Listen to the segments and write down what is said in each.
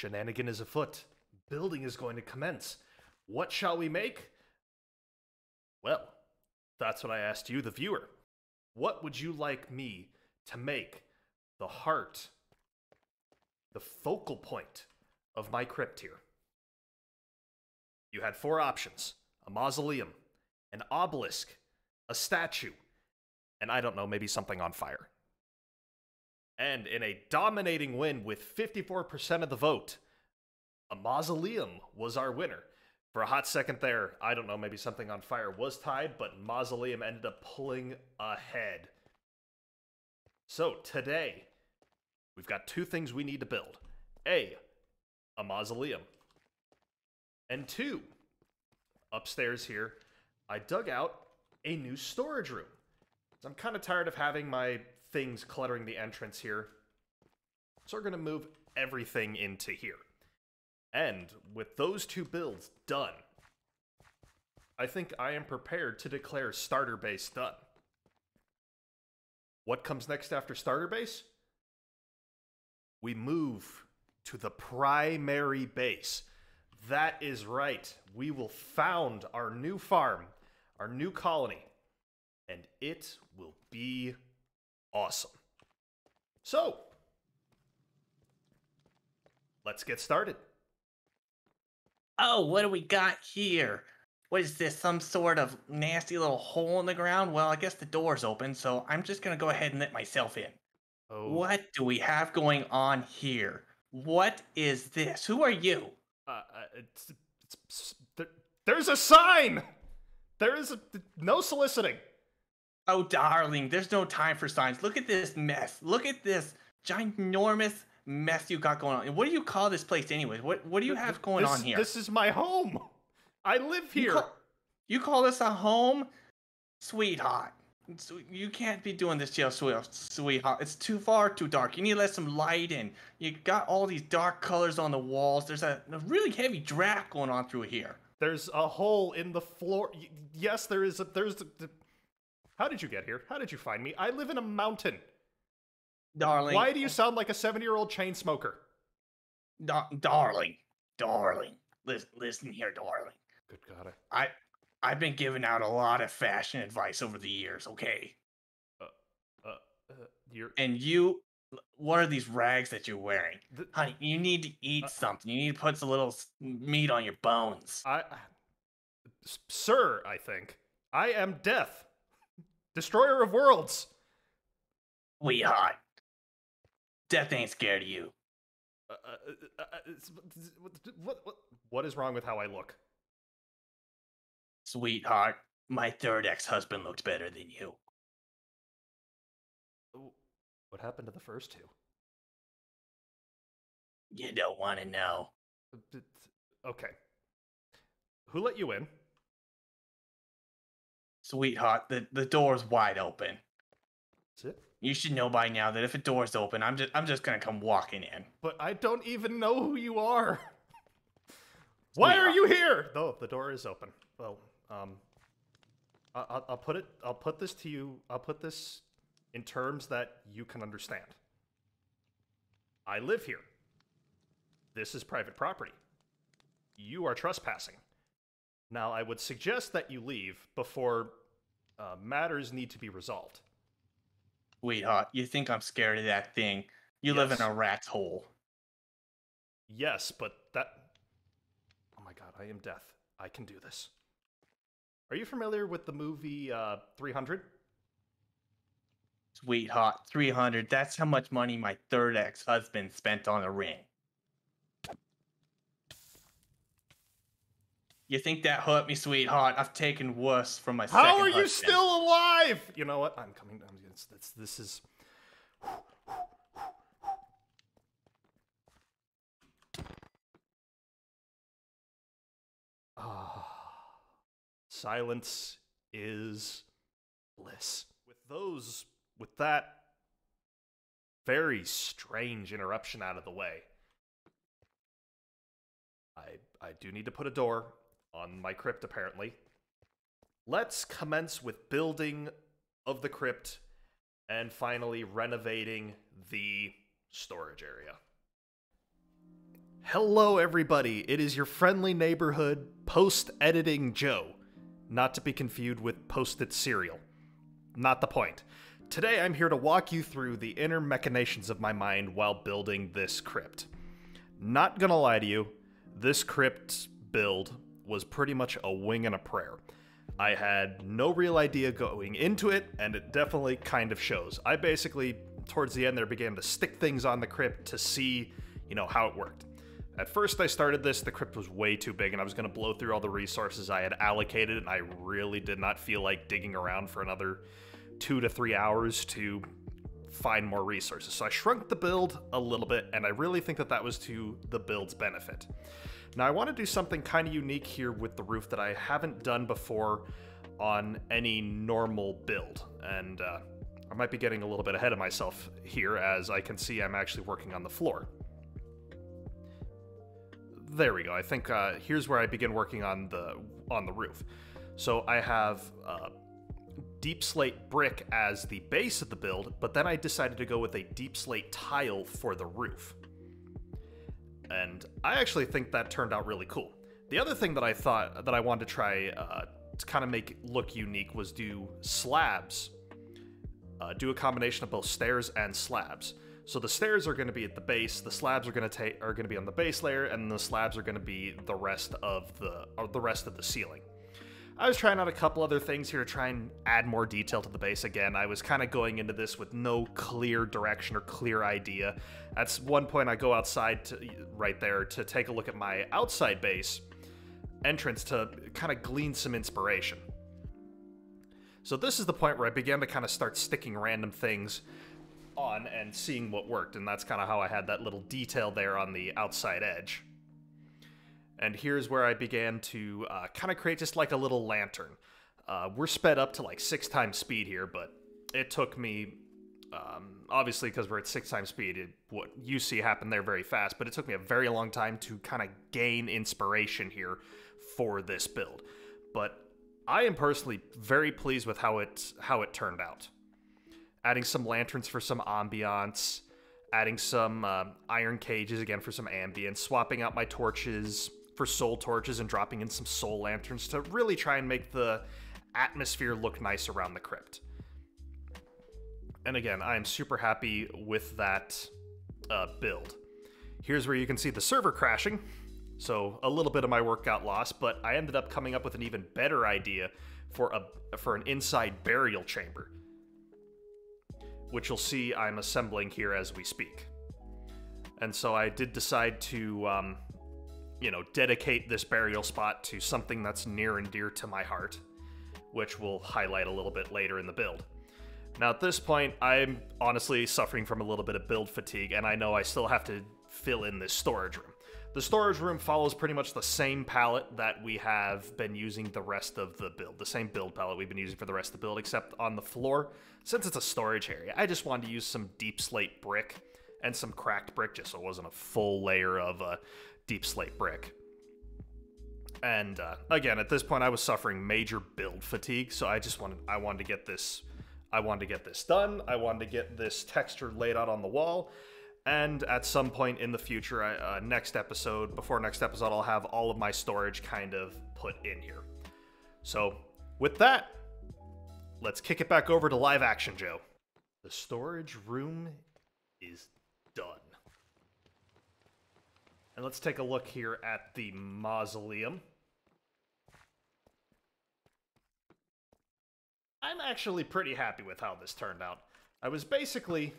Shenanigan is afoot. Building is going to commence. What shall we make? Well, that's what I asked you, the viewer. What would you like me to make the heart, the focal point of my crypt here? You had four options a mausoleum, an obelisk, a statue, and I don't know, maybe something on fire. And in a dominating win with 54% of the vote, a mausoleum was our winner. For a hot second there, I don't know, maybe something on fire was tied, but mausoleum ended up pulling ahead. So today, we've got two things we need to build A, a mausoleum. And two, upstairs here, I dug out a new storage room. I'm kind of tired of having my things cluttering the entrance here. So we're going to move everything into here. And with those two builds done, I think I am prepared to declare starter base done. What comes next after starter base? We move to the primary base. That is right. We will found our new farm, our new colony, and it will be awesome. So, let's get started. Oh, what do we got here? What is this? Some sort of nasty little hole in the ground? Well, I guess the door's open, so I'm just gonna go ahead and let myself in. Oh, What do we have going on here? What is this? Who are you? Uh, uh, it's, it's, it's- there, there's a sign. There is a, no soliciting. Oh, darling, there's no time for signs. Look at this mess. Look at this ginormous mess you got going on. What do you call this place, anyways? What What do you have going This- on here? This is my home. I live You here. call, you call this a home, sweetheart? It's- You can't be doing this to your sweet- sweetheart. It's too far too dark. You need to let some light in. You got all these dark colors on the walls. There's a, a really heavy draft going on through here. There's a hole in the floor. Yes, there is a. There's. A, the- how did you get here? How did you find me? I live in a mountain. Darling. Why do you sound like a seven-year-old chain smoker? Da- darling, darling. Listen, listen here, darling. Good God, I I've been giving out a lot of fashion advice over the years, okay? uh, uh, you're. And you what are these rags that you're wearing? th- Honey, you need to eat Uh, something. You need to put some little meat on your bones. I, sir, I think I am death, destroyer of worlds. Sweetheart. Death ain't scared of you. Uh, uh, uh, uh, what, what, what is wrong with how I look? Sweetheart, my third ex-husband looked better than you. What happened to the first two? You don't want to know. Uh, Okay. Who let you in? Sweetheart, the, the door's wide open. That's it. You should know by now that if a door's open, I'm just I'm just gonna come walking in. But I don't even know who you are. Why are you here? Oh, the door is open. Well, um, I'll, I'll put it. I'll put this to you. I'll put this in terms that you can understand. I live here. This is private property. You are trespassing. Now, I would suggest that you leave before uh, matters need to be resolved. Sweetheart, you think I'm scared of that thing? You live in a rat's hole. Yes, but that. Oh my god, I am death. I can do this. Are you familiar with the movie uh, 300? Sweetheart, 300. That's how much money my third ex husband spent on a ring. You think that hurt me, sweetheart? I've taken worse from my second How are you husband. still alive? You know what? I'm coming down. It's, it's, this is. Ah, silence is bliss. With those, with that very strange interruption out of the way, I I do need to put a door on my crypt apparently. Let's commence with building of the crypt and finally renovating the storage area. Hello, everybody. It is your friendly neighborhood post editing Joe. Not to be confused with post it cereal. Not the point. Today, I'm here to walk you through the inner machinations of my mind while building this crypt. Not gonna lie to you, this crypt build was pretty much a wing and a prayer. I had no real idea going into it, and it definitely kind of shows. I basically, towards the end there, began to stick things on the crypt to see, you know, how it worked. At first I started this, the crypt was way too big and I was going to blow through all the resources I had allocated and I really did not feel like digging around for another two to three hours to find more resources. So I shrunk the build a little bit and I really think that that was to the build's benefit. Now I want to do something kind of unique here with the roof that I haven't done before on any normal build. And uh, I might be getting a little bit ahead of myself here as I can see I'm actually working on the floor. There we go. I think uh, here's where I begin working on the on the roof. So I have uh, deep slate brick as the base of the build, but then I decided to go with a deep slate tile for the roof. And I actually think that turned out really cool. The other thing that I thought that I wanted to try uh, to kind of make look unique was do slabs. Uh, do a combination of both stairs and slabs. So the stairs are going to be at the base, the slabs are going to take are going to be on the base layer, and the slabs are going to be the rest of the the rest of the ceiling. I was trying out a couple other things here to try and add more detail to the base again. I was kind of going into this with no clear direction or clear idea. At one point, I go outside to, right there to take a look at my outside base entrance to kind of glean some inspiration. So this is the point where I began to kind of start sticking random things on and seeing what worked, and that's kind of how I had that little detail there on the outside edge. And here's where I began to uh, kind of create just like a little lantern. Uh, we're sped up to like six times speed here, but it took me, um, obviously because we're at six times speed, it, what you see happen there very fast, but it took me a very long time to kind of gain inspiration here for this build. But I am personally very pleased with how it how it turned out adding some lanterns for some ambiance, adding some uh, iron cages again for some ambience, swapping out my torches for soul torches and dropping in some soul lanterns to really try and make the atmosphere look nice around the crypt. And again, I am super happy with that uh, build. Here's where you can see the server crashing. So a little bit of my work got lost, but I ended up coming up with an even better idea for a for an inside burial chamber which you'll see I'm assembling here as we speak. And so I did decide to, um, you know, dedicate this burial spot to something that's near and dear to my heart, which we'll highlight a little bit later in the build. Now, at this point, I'm honestly suffering from a little bit of build fatigue, and I know I still have to fill in this storage room. The storage room follows pretty much the same palette that we have been using the rest of the build, the same build palette we've been using for the rest of the build, except on the floor, since it's a storage area, I just wanted to use some deep slate brick and some cracked brick just so it wasn't a full layer of uh, deep slate brick. And uh, again, at this point, I was suffering major build fatigue, so I just wanted I wanted to get this I wanted to get this done. I wanted to get this texture laid out on the wall, and at some point in the future, uh, next episode, before next episode, I'll have all of my storage kind of put in here. So, with that, let's kick it back over to live action, Joe. The storage room is done. And let's take a look here at the mausoleum. I'm actually pretty happy with how this turned out. I was basically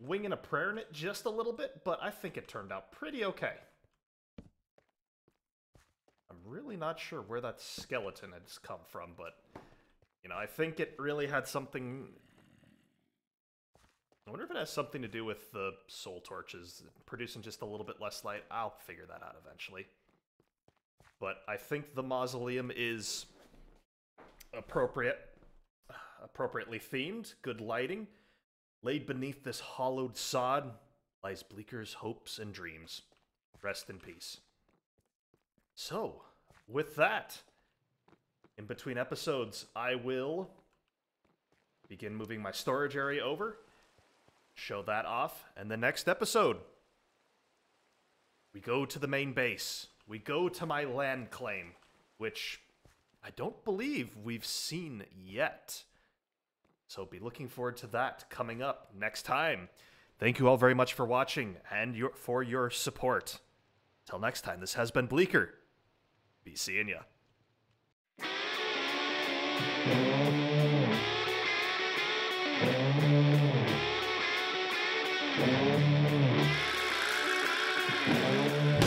winging a prayer in it just a little bit, but I think it turned out pretty okay. I'm really not sure where that skeleton has come from, but, you know, I think it really had something... I wonder if it has something to do with the soul torches producing just a little bit less light. I'll figure that out eventually. But I think the mausoleum is appropriate, appropriately themed, good lighting, Laid beneath this hollowed sod lies Bleaker's hopes and dreams. Rest in peace. So, with that, in between episodes, I will begin moving my storage area over, show that off, and the next episode, we go to the main base. We go to my land claim, which I don't believe we've seen yet. So be looking forward to that coming up next time. Thank you all very much for watching and your, for your support. Till next time, this has been Bleaker. Be seeing ya. Thank you.